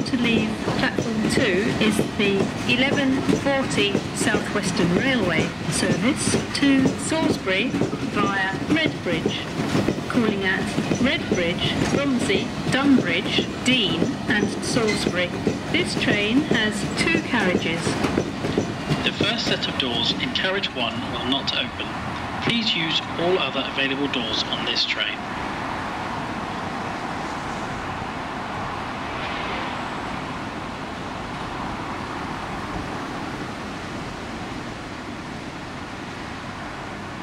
to leave platform 2 is the 1140 Southwestern Railway service to Salisbury via Redbridge, calling at Redbridge, Romsey, Dunbridge, Dean and Salisbury. This train has two carriages. The first set of doors in carriage 1 will not open. Please use all other available doors on this train.